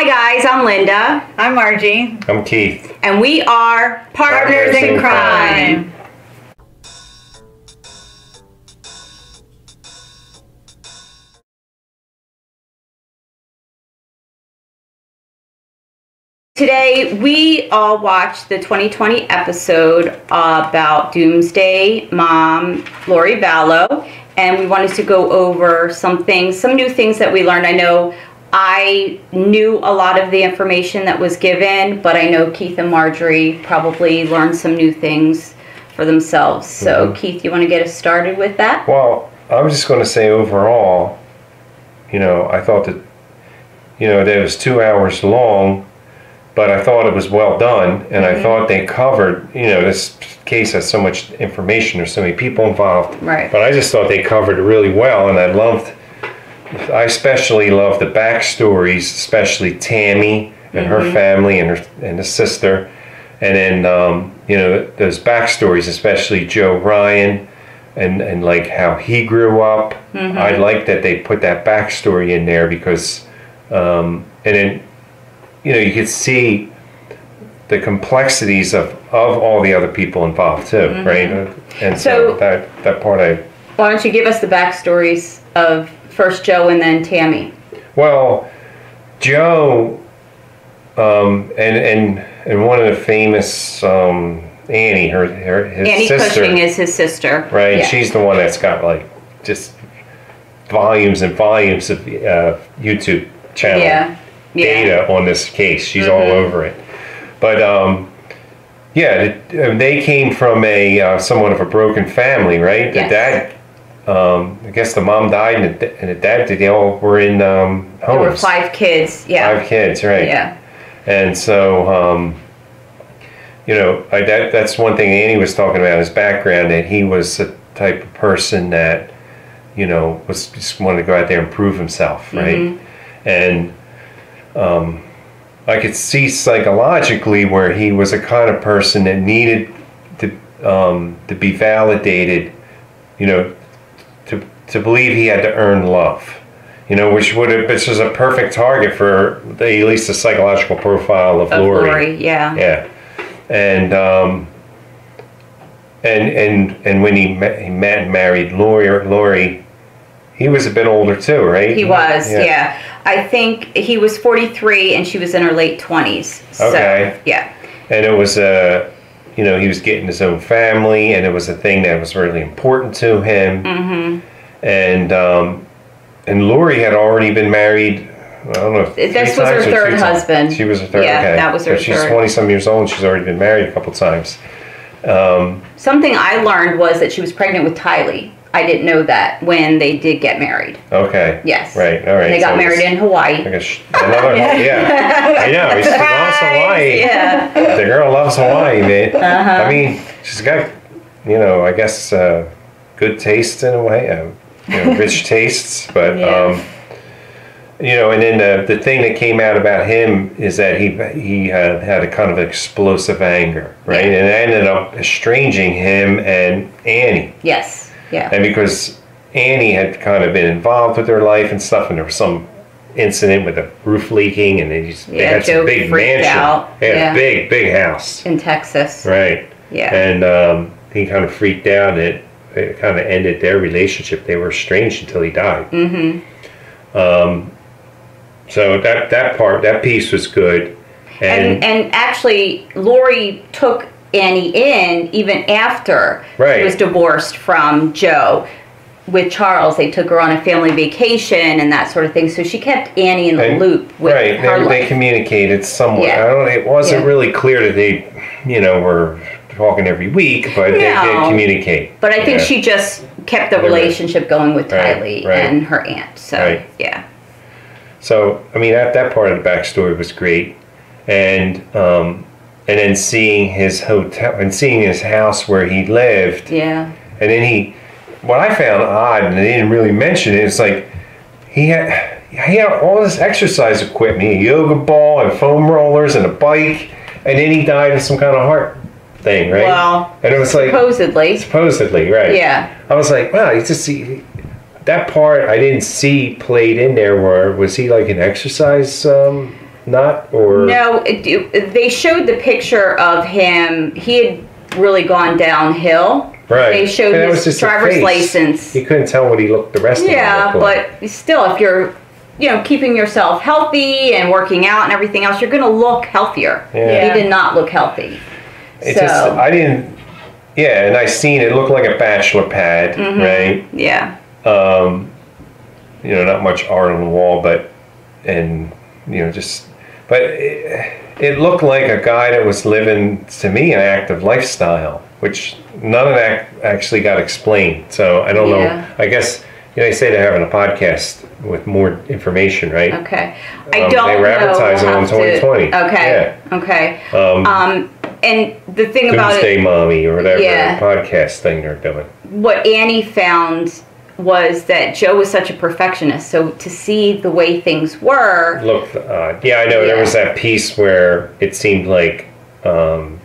Hi guys, I'm Linda, I'm Margie. I'm Keith. and we are Partners, Partners in in Crime. Today, we all watched the 2020 episode about Doomsday Mom Lori Vallow, and we wanted to go over some things, some new things that we learned. I know I knew a lot of the information that was given, but I know Keith and Marjorie probably learned some new things for themselves. So, mm-hmm. Keith, you want to get us started with that? Well, I'm just going to say overall, you know, I thought that, you know, that it was two hours long, but I thought it was well done, and I mm-hmm. thought they covered, you know, this case has so much information, there's so many people involved. Right. But I just thought they covered it really well, and I loved, I especially love the backstories, especially Tammy and her family and her and the sister, and then um, you know those backstories, especially Joe Ryan, and and like how he grew up. I like that they put that backstory in there because, um, and then you know you could see the complexities of of all the other people involved too, right? And so, So- that that part I Why don't you give us the backstories of first Joe and then Tammy? Well, Joe, um, and and and one of the famous um, Annie, her, her his Annie sister, Cushing is his sister. right? Yeah. She's the one that's got like just volumes and volumes of uh, YouTube channel yeah. Yeah. data on this case. She's all Mhm. over it. But um, yeah, uh, they came from a uh, somewhat of a broken family, right? The Yes. dad. Um, I guess the mom died, and the, and the dad. They all were in um, homes. There were five kids. Yeah. Five kids, right? Yeah. And so, um, you know, I, that that's one thing Annie was talking about his background that he was the type of person that, you know, was just wanted to go out there and prove himself, right? And um, I could see psychologically where he was a kind of person that needed to um, to be validated, you know, to to believe he had to earn love you know, which would have, which is a perfect target for the, at least the psychological profile of, Of Lori. Lori. Yeah. Yeah, and um, and and and when he met, he met and married Lori, Lori, he was a bit older too, right? He was. Yeah. I think he was 43 and she was in her late 20s. So, Okay. Yeah. and it was a, you know, he was getting his own family, and it was a thing that was really important to him. Mm-hmm. And um, and Lori had already been married. I don't know. If This was her third two times. husband. She was her third. Yeah, okay. that was her So she's third. twenty some years old. and She's already been married a couple times. Um, Something I learned was that she was pregnant with Tylee. I didn't know that when they did get married. okay. Yes. Right. All right. And they got So married in Hawaii. like another. yeah. I know. She loves Hawaii. Yeah. The girl loves Hawaii, man. Uh-huh. I mean, she's got, you know, I guess uh, good taste in a way, uh, you know, rich tastes, but. Yeah. Um, you know, and then the, the thing that came out about him is that he he had, had a kind of explosive anger, right? Yeah. And it ended up estranging him and Annie. Yes. Yeah. And because Annie had kind of been involved with their life and stuff, and there was some incident with the roof leaking, and they, just, they Yeah, had Joe some big mansion. out. They had Yeah. a big, big house. In Texas. Right. Yeah. And um, he kind of freaked out, and it, it kind of ended their relationship. They were estranged until he died. Mm-hmm. Um, so that that part, that piece was good. And And, and actually, Lori took Annie in even after Right. she was divorced from Joe. With Charles, they took her on a family vacation and that sort of thing. So she kept Annie in the And- loop with right, her they, they communicated somewhat. Yeah. I don't. It wasn't Yeah. really clear that they, you know, were talking every week, but they did communicate. But I think Yeah. she just kept the relationship going with Right, Tylee right. and her aunt. So Right. yeah, So I mean that that part of the backstory was great, and um, and then seeing his hotel and seeing his house where he lived, yeah, and then he, what I found odd, and they didn't really mention it, it's like he had he had all this exercise equipment, a yoga ball and foam rollers and a bike, and then he died of some kind of heart thing, right? Well, and it was like supposedly, supposedly, right? yeah, I was like, wow, you just see that part I didn't see played in there. Where was he like an exercise um, not or No, it, it- they showed the picture of him. He had really gone downhill. right? They showed that his driver's license. You couldn't tell what he looked. The rest Yeah, of like. but still, if you're, you know, keeping yourself healthy and working out and everything else, you're going to look healthier. Yeah. He did not look healthy. It so, just I didn't. Yeah, and I seen it looked like a bachelor pad, Mm-hmm. right? yeah, Um, you know, not much art on the wall, but and you know, just but it, it looked like a guy that was living to me an active lifestyle, which none of that actually got explained. So I don't Yeah. know. I guess you know they say they're having a podcast with more information, right? okay. I Um, don't they were know. advertising on have to- 2020. Okay, okay. Um, Um, and the thing about it, Doomsday Mommy or whatever Yeah. podcast thing they're doing. what Annie found was that Joe was such a perfectionist. So to see the way things were, Look, odd. Yeah, I know. There was that piece where it seemed like, um,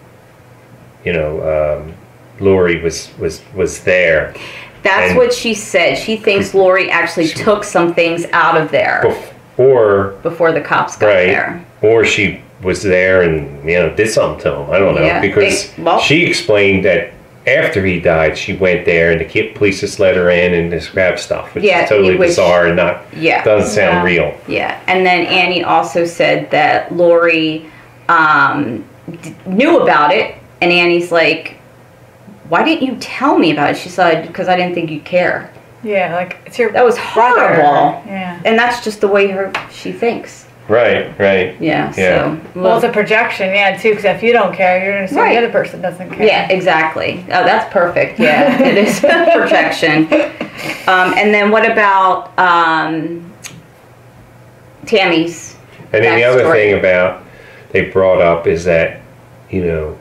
you know, um, Lori was was was there that's And- what she said. She thinks Lori actually took some things out of there before, before the cops got right? there. Or she was there and you know did something to him. I don't know Yeah. because It- well- she explained that. After he died, she went there and the kid, police just let her in and just grabbed stuff, which Yeah, is totally which- bizarre and not Yeah. doesn't sound Yeah. real. Yeah, and then Annie also said that Lori um, d- knew about it, and Annie's like, "Why didn't you tell me about it?" She said, "Because I didn't think you'd care." Yeah, like it's your That was brother. horrible. Yeah. And that's just the way her she thinks. Right, right. Yeah. Yeah. So. Well, it's a projection, yeah, too. Because if you don't care, you're gonna assume Right. the other person doesn't care. Yeah, exactly. Oh, that's perfect. Yeah, it is a projection. Um, and then what about um, Tammy's? And then the other backstory. thing about they brought up is that, you know,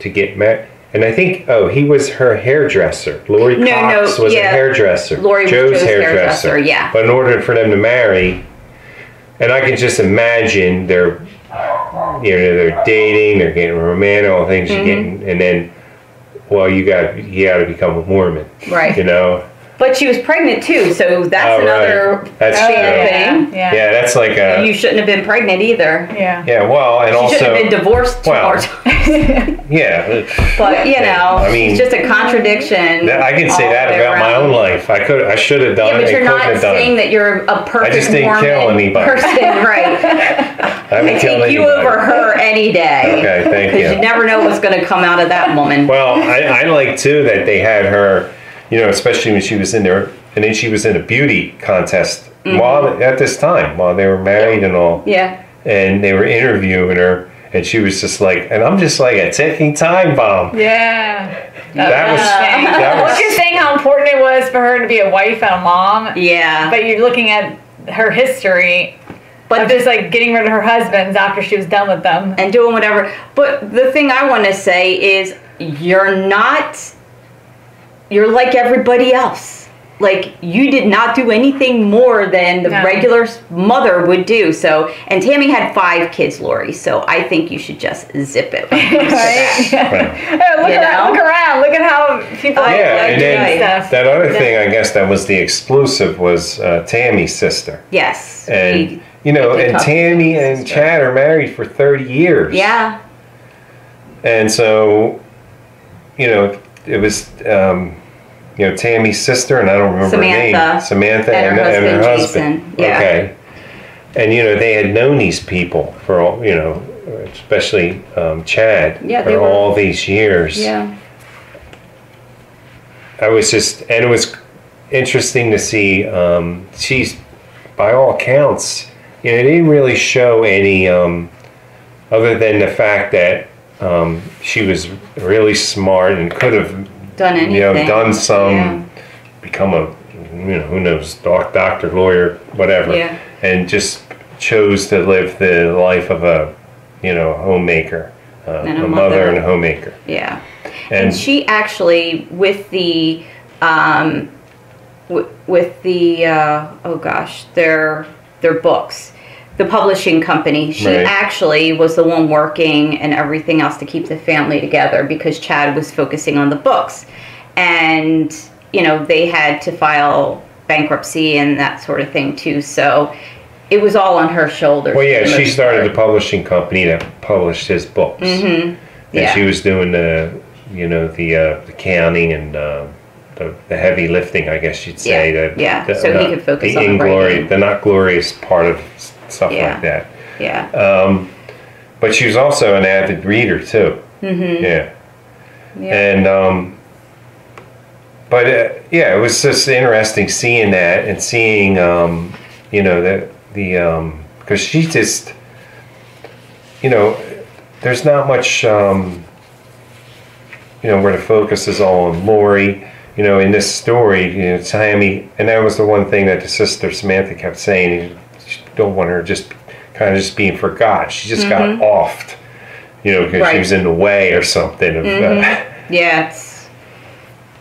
to get married. And I think, oh, he was her hairdresser. Lori No, Cox no, was yeah. a hairdresser. Lori was Joe's hairdresser, yeah. But in order for them to marry, and I can just imagine they're, you know, they're dating, they're getting romantic, all things Mm-hmm. you're getting, and then, well, you got you got to become a Mormon, Right. you know? But she was pregnant too, so that's Oh, right. another That's Oh, yeah. thing. Yeah. Yeah, that's like a You shouldn't have been pregnant either. Yeah. yeah. Well, and She also shouldn't have been divorced two well, more times. yeah. But you Yeah, know, I mean- it's just a contradiction. That, I can say that the way about my own life. I could, I should have done Yeah, it. but you're couldn't not done. saying that you're a perfect just didn't kill anybody. person, right? I haven't I killed take you over her any day. Okay, thank you. Because you. you never know what's going to come out of that woman. Well, I, I like too that they had her, you know, especially when she was in there, and then she was in a beauty contest while at this time while they were married and all, Mm-hmm. yeah. and they were interviewing her, and she was just like, and I'm just like a ticking time bomb. Yeah. That was Dang. that Well, you're saying how important it was for her to be a wife and a mom, Yeah. but you're looking at her history But of just like getting rid of her husbands after she was done with them. and doing whatever. But the thing I want to say is you're not you're like everybody else. Like you did not do anything more than the No. regular mother would do. So, and Tammy had five kids, Lori. So I think you should just zip it. when it comes to that. Right? Oh, look, You around, look around. Look at how people. I- yeah, I and then stuff. that other thing I guess that was the exclusive was uh, Tammy's sister. Yes. And we- you know, and Tammy and sister. Chad are married for thirty years. yeah. And so, you know, it was, um, you know, Tammy's sister, and I don't remember her name. Samantha. Samantha And her husband, Jason. Yeah. Okay. And you know, they had known these people for all, you know, especially um, Chad Yeah, for were- all these years. Yeah. I was just, and it was interesting to see. Um, she's, by all accounts, you know, it didn't really show any, um, other than the fact that um, she was really smart and could have, Done anything. you know, done some, Yeah. become a, you know, who knows, doc, doctor, lawyer, whatever, Yeah. and just chose to live the life of a, you know, homemaker, uh, a a mother mother. and a homemaker, Yeah. and, And she actually, with the, um, w- with the, uh, oh gosh, their their books, the publishing company. She Right. actually was the one working and everything else to keep the family together because Chad was focusing on the books, and you know they had to file bankruptcy and that sort of thing too. So it was all on her shoulders. Well, yeah, she started part. the publishing company that published his books, mm-hmm. and Yeah. she was doing the, you know, the uh, the counting and uh, the, the heavy lifting, I guess you'd say. Yeah, the, yeah, the, so he could focus the on the inglory- the not glorious part of stuff Yeah. like that. Yeah. Um, but she was also an avid reader too. Mm-hmm. Yeah. yeah. And um, but uh, yeah, it was just interesting seeing that and seeing um, you know that the um, because she just you know there's not much um, you know where the focus is all on Lori. You know, in this story, you know, Tammy, and that was the one thing that the sister Samantha kept saying. She don't want her just kind of just being forgot. She just got mm-hmm. offed, you know, because Right. she was in the way or something. Of, uh, mm-hmm. Yeah, it's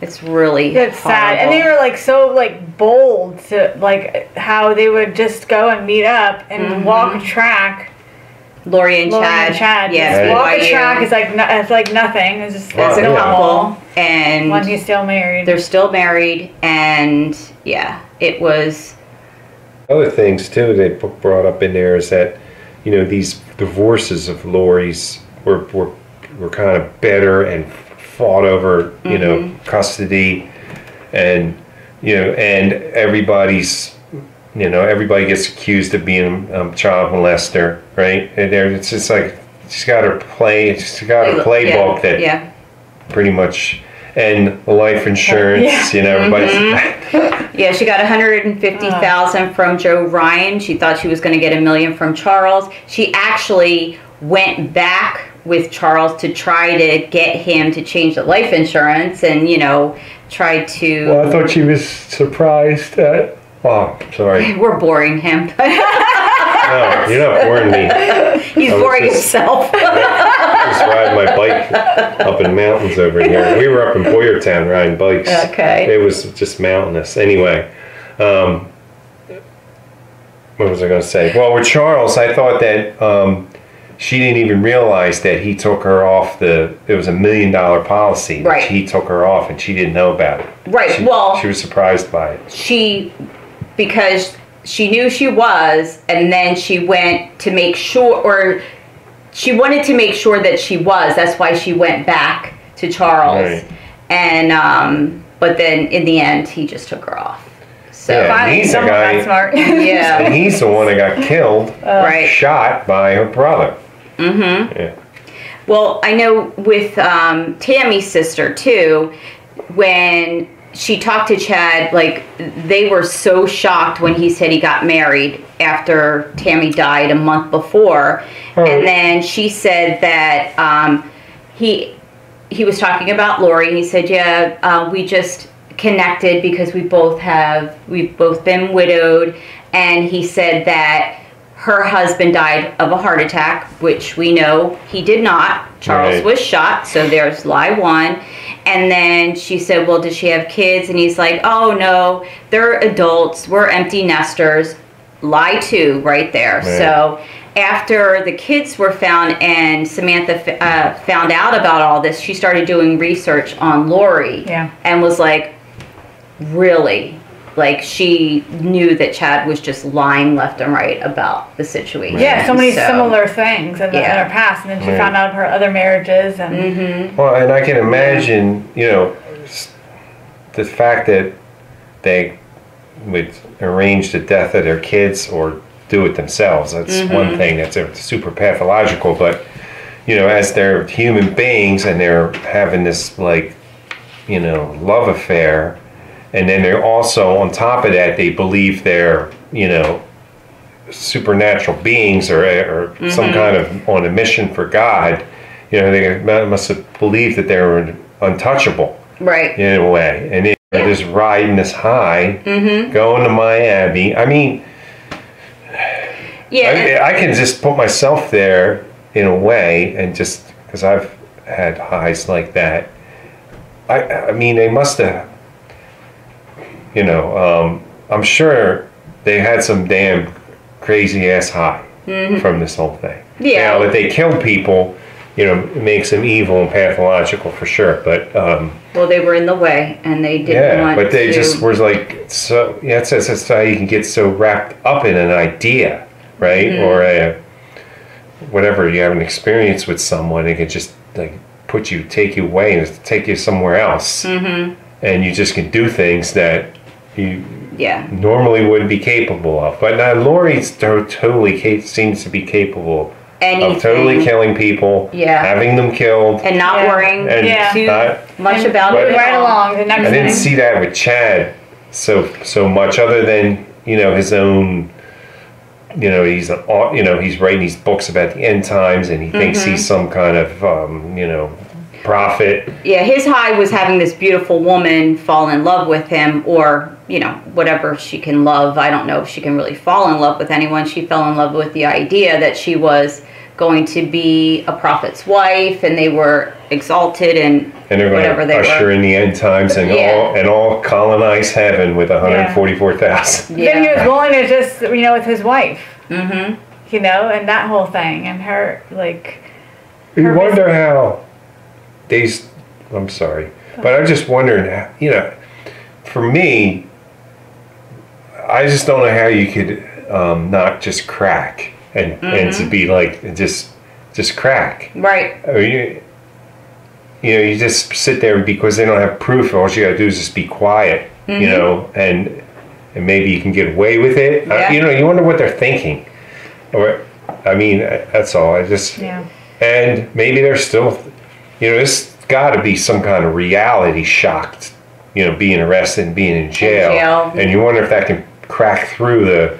it's really It's sad, and they were like so like bold to like how they would just go and meet up and mm-hmm. walk a track. Lori and Lauren Chad. and Chad, yeah, Right. walk a track is like no, it's like nothing. It's just Wow, As a yeah. couple, and One who's still married. they're still married, and yeah, it was Other things too they brought up in there is that you know these divorces of Lori's were were, were kind of better and fought over you know custody and you know and everybody's you know everybody gets accused of being a um, child molester right and there it's just like she's got her play she's got her playbook yeah, that yeah. pretty much and life insurance Yeah. you know everybody's Yeah, she got 150,000 from Joe Ryan. She thought she was going to get a million from Charles. She actually went back with Charles to try to get him to change the life insurance and, you know, try to Well, I thought she was surprised at. Oh, sorry. we're boring him. No, you're not boring me. He's boring just- himself. Was riding my bike up in mountains over here. We were up in Boyertown riding bikes. Okay. It was just mountainous. Anyway, um, what was I going to say? Well, with Charles, I thought that um, she didn't even realize that he took her off the. It was a million dollar policy. Right. He took her off, and she didn't know about it. Right, She, well- she was surprised by it. she because she knew she was and then she went to make sure or she wanted to make sure that she was that's why she went back to charles Right. and um but then in the end he just took her off so Yeah. Finally, he's the guy- got smart. And yeah he's the one that got killed, right shot by her brother. Mm-hmm. Yeah. Well, I know with um, Tammy's sister too, when she talked to Chad, like they were so shocked when he said he got married after Tammy died a month before, Oh. and then she said that um, he he was talking about Lori. He said, "Yeah, uh, we just connected because we both have we've both been widowed," and he said that her husband died of a heart attack, which we know he did not. Charles Right. was shot, so there's lie one. And then she said, Well, does she have kids? And he's like, Oh, no, they're adults. We're empty nesters. Lie two, right there. Right. So after the kids were found and Samantha f- uh, found out about all this, she started doing research on Lori Yeah. and was like, Really? Like she knew that Chad was just lying left and right about the situation. Yeah, so many similar things in, the, Yeah. in her past, and then she Right. found out of her other marriages, and Mm-hmm. Well, and I can imagine, you know, the fact that they would arrange the death of their kids or do it themselves. That's one thing that's uh, super pathological. But you know, as they're human beings and they're having this like, you know, love affair, and then they're also on top of that they believe they're, you know, supernatural beings or, or some mm-hmm. kind of on a mission for God. You know, they must have believed that they were untouchable Right. in a way, and they're Yeah. just riding this high, mm-hmm. going to Miami. I mean, Yeah. I, I can just put myself there in a way, and just because I've had highs like that. I, I mean, they must have. You know, um, I'm sure they had some damn crazy ass high from this whole thing. Yeah. Now that they killed people, you know, it makes them evil and pathological for sure. But um, Well, they were in the way, and they didn't yeah, but they to. just were like so. Yeah, that's, that's that's how you can get so wrapped up in an idea, right? Mm-hmm. Or a whatever you have an experience with someone, it can just like put you, take you away, and take you somewhere else, mm-hmm. and you just can do things that you yeah. normally would be capable of. But now Lori's totally ca- seems to be capable Anything. of totally killing people, Yeah. having them killed. and not Yeah. worrying And Yeah. too not- much And about it. right along the next I didn't thing. see that with Chad so so much, other than you know his own. You know he's an you know he's writing these books about the end times, and he thinks Mm-hmm. he's some kind of um, you know prophet. Yeah, his high was having this beautiful woman fall in love with him, or you know whatever she can love. I don't know if she can really fall in love with anyone. She fell in love with the idea that she was going to be a prophet's wife, and they were exalted and And they're going whatever to they usher were. in the end times and Yeah. all and all colonize heaven with 144,000. Then he was Yeah. willing to just, you know, with his wife. Mm-hmm. You know, and that whole thing, and her like, You Her wonder how these. I'm sorry, but I'm just wondering. You know, for me, I just don't know how you could um, not just crack and and to be like just just crack. Right. I mean, you, you know, you just sit there because they don't have proof. All you got to do is just be quiet. You know, and and maybe you can get away with it. Uh, Yeah. you know, you wonder what they're thinking. Or, I mean, that's all. I just yeah, and maybe they're still, you know, it's got to be some kind of reality shock, you know, being arrested and being in jail. jail. And you wonder if that can crack through the,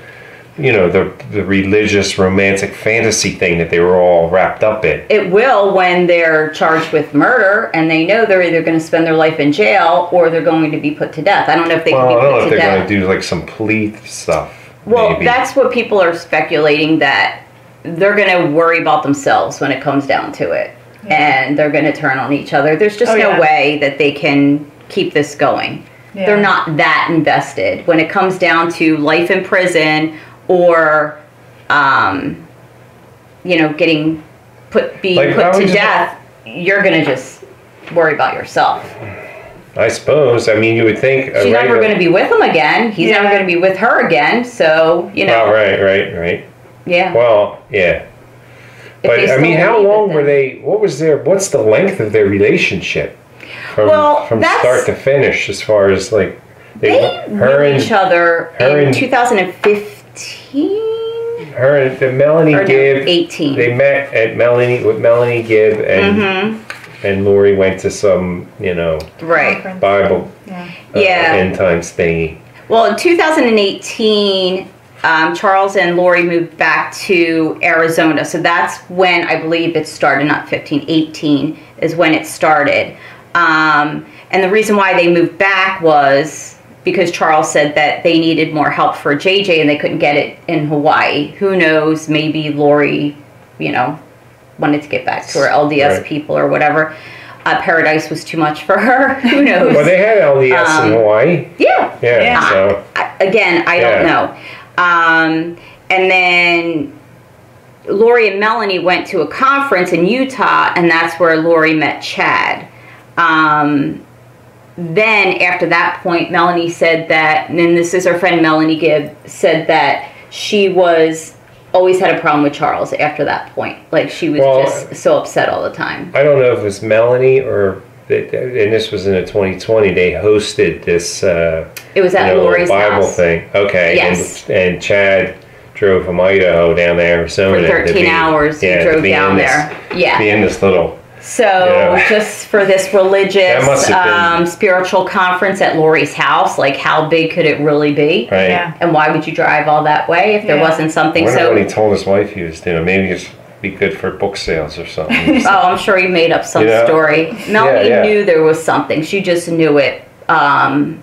you know, the the religious romantic fantasy thing that they were all wrapped up in. It will when they're charged with murder and they know they're either going to spend their life in jail or they're going to be put to death. I don't know if they. Well, I don't know if they're going to do like some plea stuff. Well, maybe. that's what people are speculating that they're going to worry about themselves when it comes down to it. And they're going to turn on each other. There's just Oh, no yeah. way that they can keep this going. Yeah. They're not that invested. When it comes down to life in prison or, um, you know, getting put being Like, put to was- death, you're going to just worry about yourself. I suppose. I mean, you would think. a She's never going to be with him again. He's never going to be with her again. So, you know, Oh, right, right, right. yeah. Well, yeah. If But I mean, how long were they? What was their? What's the length of their relationship? From, Well, from that's- start to finish, as far as like they, They her knew and each other her in and- 2015 her and the Melanie or no, Gibb. 18. They met at Melanie with Melanie Gibb and Mm-hmm. and Lori went to some you know right. Conference. Bible Yeah. uh, Yeah. end times thingy. Well, in 2018, um, Charles and Lori moved back to Arizona. So that's when I believe it started, not 15, 18 is when it started. Um, and the reason why they moved back was because Charles said that they needed more help for JJ and they couldn't get it in Hawaii. Who knows? Maybe Lori, you know, wanted to get back to her LDS Right. people or whatever. Uh, Paradise was too much for her. Who knows? Well, they had LDS Um, in Hawaii. yeah. Yeah. Yeah. So I- again, I don't know. Um, and then Lori and Melanie went to a conference in Utah, and that's where Lori met Chad. Um, then after that point, Melanie said that, and then this is her friend Melanie Gibb said that she was always had a problem with Charles after that point. Like she was Well, just so upset all the time. I don't know if it was Melanie or. And this was in the 2020. They hosted this uh, It was you know, Lori's Bible house thing. Okay. Yes. And, and Chad drove from Idaho down to Arizona. for 13 be- hours. yeah, he drove be in down this- there. Yeah. Be in this little. So Yeah. just for this religious must have been- um, spiritual conference at Lori's house, like how big could it really be? Right. Yeah. And why would you drive all that way if there wasn't I something wonder so? what he told his wife he was doing. Maybe it's be good for book sales or something. Oh, I'm sure he made up some You know? story. Melanie yeah. knew there was something. She just knew it. Um,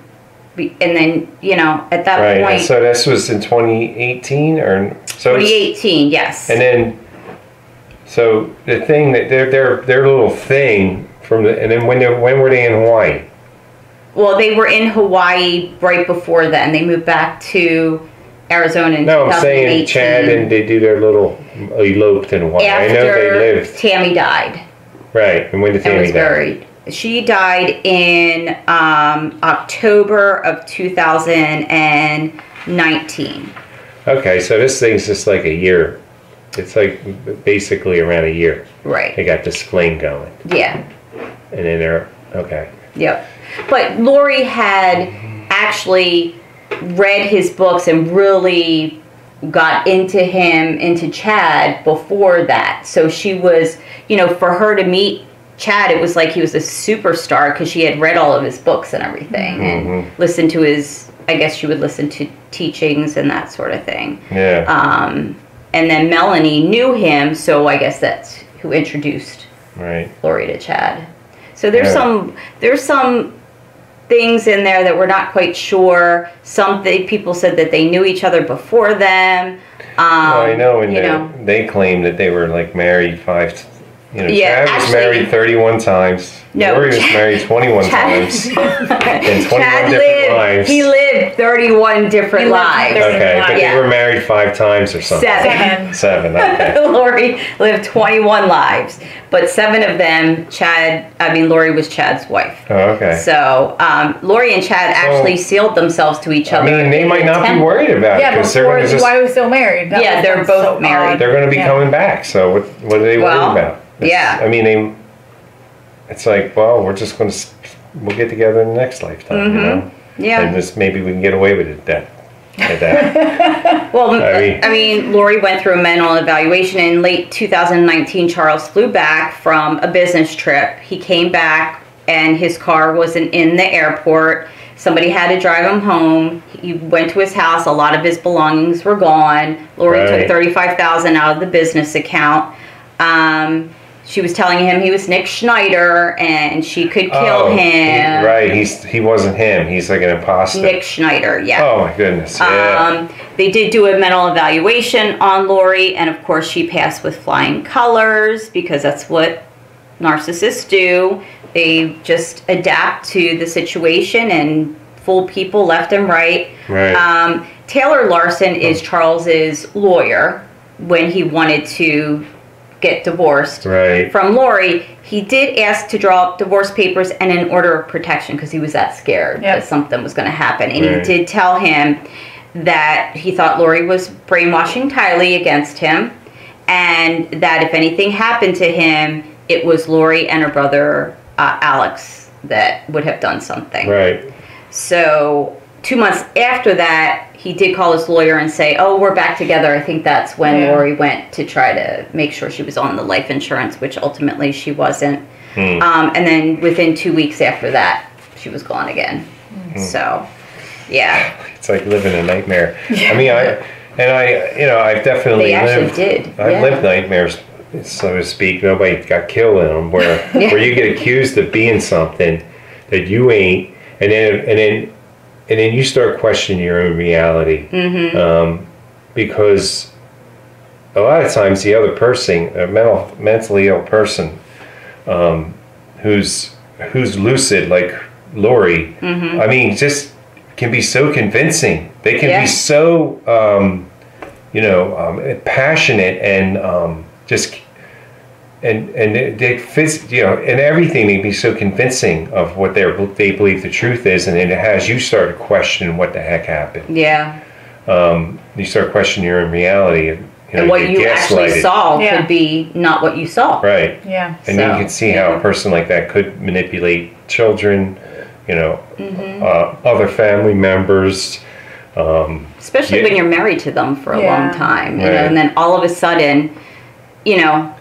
and then you know at that right. And point, so this was in 2018 or so. it's- 2018, yes. And then, so the thing that their their their little thing from the and then when they when were they in Hawaii? Well, they were in Hawaii right before then. They moved back to Arizona in No, I'm saying Chad and they do their little eloped and what. I know they after lived. Tammy died Right. And when did and Tammy was die? buried. She died in um, October of 2019. Okay, so this thing's just like a year. It's like basically around a year. Right. They got this flame going. Yeah. And then they're, okay. Yep. But Lori had actually read his books and really got into him, into Chad before that. So she was, you know, for her to meet Chad, it was like he was a superstar because she had read all of his books and everything and listened to his, I guess she would listen to teachings and that sort of thing. Yeah. Um, and then Melanie knew him, so I guess that's who introduced right. Lori to Chad. So there's Yeah. some there's some things in there that we're not quite sure. Some people said that they knew each other before them. Um, Well, I know, and you they, know, they claim that they were like married five. T- You know, Yeah, Chad was actually- married 31 times. No, Lori was Chad- married 21 Chad- times. And 21 Chad different lived. lives. He lived 31 different He lived lives. 30 Okay, but Yeah. they were married five times or something. Seven. Seven. Seven. Okay. Lori lived 21 lives, but seven of them, Chad. I mean, Lori was Chad's wife. Oh, okay. So um, Lori and Chad actually sealed themselves to each other. I other. mean, they might a not be worried about it Yeah, because they're before just why was still married? That Yeah, they're both so married. they're going to be Yeah. coming back. So what what are they Well, worried about? It's- yeah. I mean, they. It's like, well, we're just going to we'll get together in the next lifetime, you know, Mm-hmm. Yeah. and just maybe we can get away with it that. Well, I I mean- mean, Lori went through a mental evaluation in late 2019. Charles flew back from a business trip. He came back and his car wasn't in the airport. Somebody had to drive him home. He went to his house. A lot of his belongings were gone. Lori Right. took 35,000 out of the business account. Um, she was telling him he was Nick Schneider and she could kill Oh, he- him. right? He's he wasn't him. He's like an imposter. Nick Schneider, yeah. Oh my goodness! Yeah. Um, they did do a mental evaluation on Lori, and of course, she passed with flying colors because that's what narcissists do. They just adapt to the situation and fool people left and right. Right. Um, Taylor Larson is Charles's lawyer when he wanted to get divorced right. from Lori, he did ask to draw up divorce papers and an order of protection because he was that scared Yep. that something was going to happen. And Right. he did tell him that he thought Lori was brainwashing Tylee against him and that if anything happened to him, it was Lori and her brother uh, Alex that would have done something. Right. So two months after that, he did call his lawyer and say, "Oh, we're back together." I think that's when Yeah. Lori went to try to make sure she was on the life insurance, which ultimately she wasn't. Hmm. Um, and then within two weeks after that, she was gone again. Hmm. So, yeah, It's like living a nightmare. I mean, I and I, you know, I've definitely they actually lived. did. I've yeah. lived nightmares, so to speak. Nobody got killed in them. Where Yeah. where you get accused of being something that you ain't, and then and then and then you start questioning your own reality, Mm-hmm. um, because a lot of times the other person, a mental mentally ill person, um, who's who's lucid like Lori, Mm-hmm. I mean, just can be so convincing. They can Yeah. be so, um, you know, um, passionate and um, just and and they, they phys- you know, and everything. They be so convincing of what they they believe the truth is, and then it has you start to question what the heck happened. Yeah, Um, you start questioning your own reality, and, you know, and what get you actually saw Yeah. could be not what you saw. right? Yeah. And you can see how yeah. a person like that could manipulate children, you know, Mm-hmm. uh, other family members. Um, especially Yeah. when you're married to them for a Yeah. long time, you Right. know, and then all of a sudden, you know,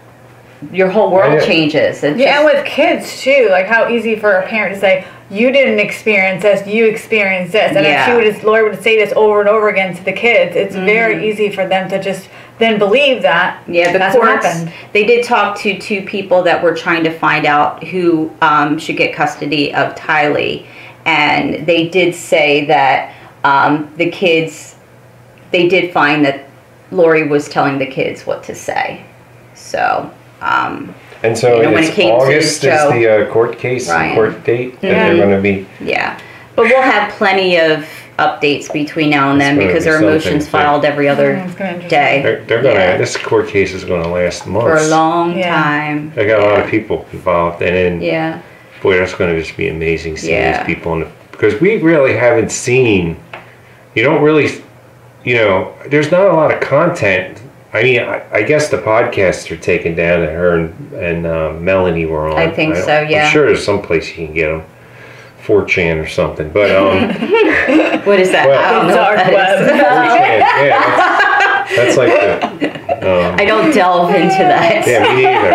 your whole world Yeah. changes. It's Yeah, and with kids too, like how easy for a parent to say, "You didn't experience this, you experienced this," and Yeah. if she would, just, Lori would say this over and over again to the kids, it's Mm-hmm. very easy for them to just then believe that. yeah, the that's what courts. happened. They did talk to two people that were trying to find out who um, should get custody of Tylee, and they did say that um, the kids, they did find that Lori was telling the kids what to say. So, um, and so You know, when it's it came to August is Joe the uh, court case, Ryan. court date that Yeah. they're going to be. Yeah, but we'll have plenty of updates between now and then gonna because be their something motions to- filed every other it's gonna be day They're, they're gonna. Yeah. This court case is gonna last months. for a long Yeah. time. They got a lot of people involved, and then Yeah. boy, that's gonna just be amazing seeing Yeah. these people. In the, because we really haven't seen. You don't really, you know. There's not a lot of content. I mean, I, I guess the podcasts are taken down and her and, and uh, Melanie were on. I think don't- so, yeah. I'm sure there's some place you can get them. 4chan or something, but um, What is that? Well- I don't know Dark what that is. web. 4chan, yeah, that's, that's like the. Um, I don't delve into that. Yeah, me neither.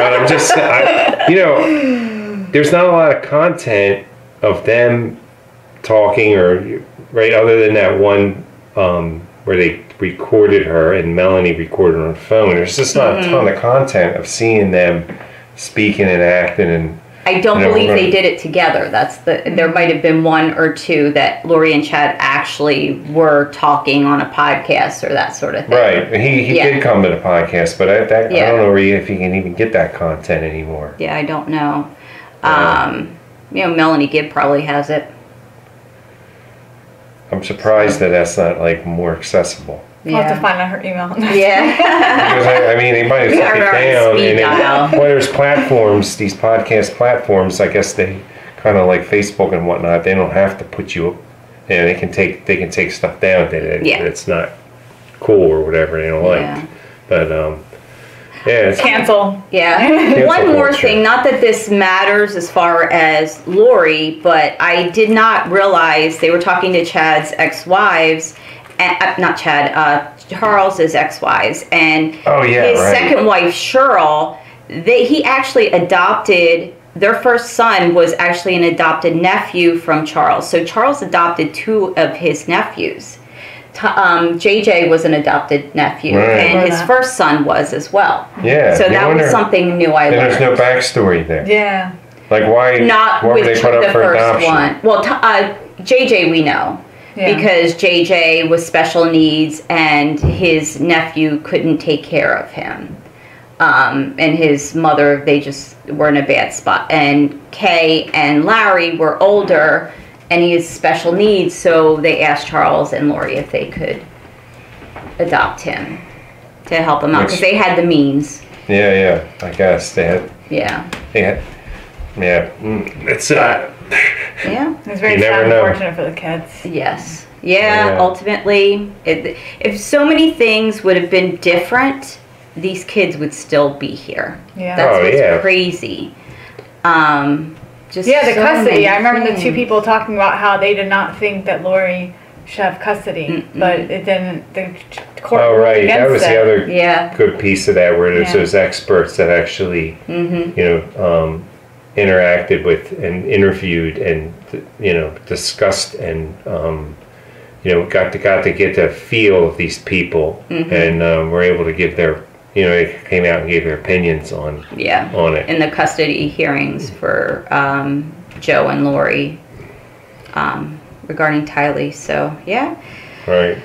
but I'm just, I, you know, there's not a lot of content of them talking or right other than that one um, where they recorded her and Melanie recorded on her phone. There's just not a ton of content of seeing them speaking and acting and I don't believe they did it together. That's the. There might have been one or two that Lori and Chad actually were talking on a podcast or that sort of thing. right. He he Yeah. did come to the podcast, but I, that, I don't know if he can even get that content anymore. Yeah, I don't know. Yeah. Um, you know, Melanie Gibb probably has it. I'm surprised that that's not like more accessible. I'll have to find out her email. Yeah. Because I, I mean, they might have We took it down. And dial. then, well, there's platforms, these podcast platforms. I guess they kind of like Facebook and whatnot. They don't have to put you. Up Yeah, they can take they can take stuff down that it, Yeah. it's not cool or whatever they don't Yeah. like. But um, yeah, Cancel. Yeah. Cancel One more culture. thing, not that this matters as far as Lori, but I did not realize they were talking to Chad's ex-wives, and, uh, not Chad, uh, Charles's ex-wives, and Oh, yeah, his right. second wife Cheryl. They, he actually adopted their first son was actually an adopted nephew from Charles. So Charles adopted two of his nephews. T- Um, JJ was an adopted nephew, Right. and his first son was as well. yeah. So that wonder- was something new I learned. there's no backstory there. Yeah. Like why? Not why were with they tr- put up the for first adoption? one. Well, t- uh, JJ we know Yeah. because JJ was special needs and his nephew couldn't take care of him. Um, and his mother, they just were in a bad spot. And Kay and Larry were older and he has special needs, so they asked Charles and Lori if they could adopt him to help him out because they had the means. Yeah, yeah. I guess they had Yeah. they had. Yeah, mm, it's uh, Yeah. It's very sad unfortunate for the kids. Yes. Yeah, Yeah. ultimately, it, if so many things would have been different, these kids would still be here. Yeah. That's Oh, what's yeah. crazy. Um, just Yeah, the so custody. many I remember the two people talking about how they did not think that Lori should have custody, but it didn't. The ch- court oh right. That was it. the other Yeah. good piece of that, where there's Yeah. those experts that actually, hmm you know, um, interacted with and interviewed and you know discussed and um, you know got to got to get the feel of these people Mhm. and um, were able to give their you know they came out and gave their opinions on Yeah. on it. In the custody hearings for um, Joe and Lori um, regarding Tylee. So yeah. Right.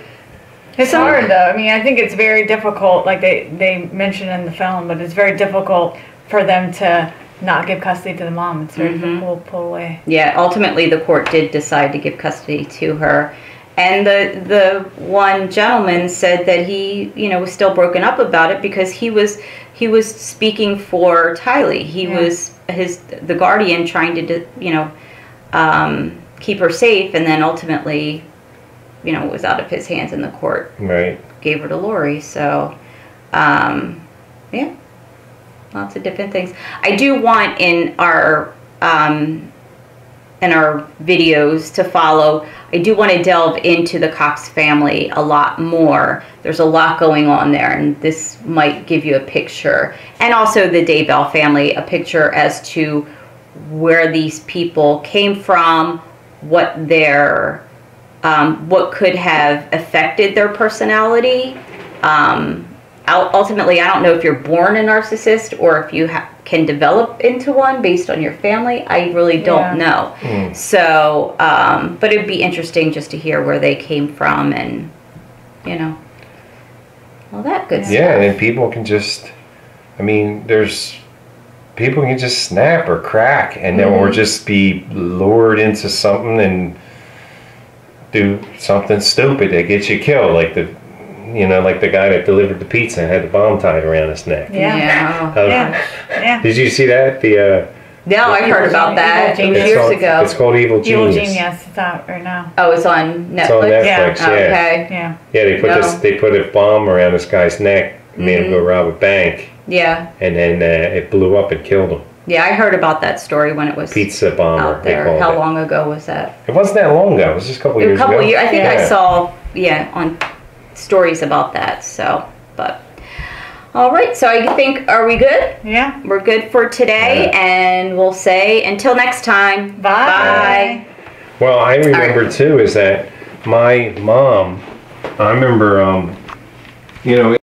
It's hard though. I mean, I think it's very difficult. Like they they mentioned in the film, but it's very difficult for them to not give custody to the mom. It's very Mhm. difficult to pull away. Yeah, ultimately the court did decide to give custody to her. And the the one gentleman said that he, you know, was still broken up about it because he was he was speaking for Tylee. He Yeah. was his the guardian trying to, you know, um, keep her safe, and then ultimately, you know, was out of his hands, in the court Right. gave her to Lori. So, um, yeah, lots of different things. I do want in our um, in our videos to follow. I do want to delve into the Cox family a lot more. There's a lot going on there, and this might give you a picture, and also the Daybell family, a picture as to where these people came from, what their um, what could have affected their personality. Um, ultimately, I don't know if you're born a narcissist or if you ha- can develop into one based on your family. I really don't Yeah. know. Mm. So, um, but it'd be interesting just to hear where they came from and, you know, all that good stuff. Yeah, and people can just, I mean, there's people can just snap or crack, and then or just be lured into something and do something stupid that gets you killed, like the, you know, like the guy that delivered the pizza and had the bomb tied around his neck. Yeah. Yeah. Uh, Yeah. Yeah. Did you see that? The uh, No, I've heard about that. It was it's years called, ago. It's called Evil Genius. Evil Genius. Genius. It's out right now. Oh, it's on Netflix. It's on Netflix. Yeah. Okay. Yeah. Yeah, they put No. this. They put a bomb around this guy's neck. Made him go rob a bank, Yeah. and then uh, it blew up and killed him. Yeah, I heard about that story when it was Pizza bomber. out there. called How it. long ago was that? It wasn't that long ago. It was just a couple years. Ago. A couple ago. years. I think I saw, yeah, on stories about that. So, but all right. So I think are we good? Yeah. We're good for today, and we'll say until next time. Bye. Well, I remember too is that my mom. I remember, um, you know,